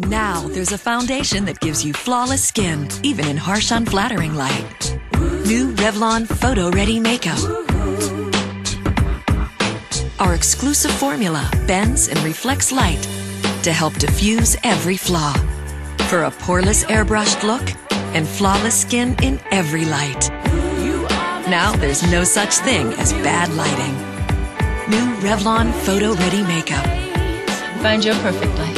Now there's a foundation that gives you flawless skin, even in harsh, unflattering light. New Revlon Photo Ready Makeup. Our exclusive formula bends and reflects light to help diffuse every flaw. For a poreless airbrushed look and flawless skin in every light. Now there's no such thing as bad lighting. New Revlon Photo Ready Makeup. Find your perfect light.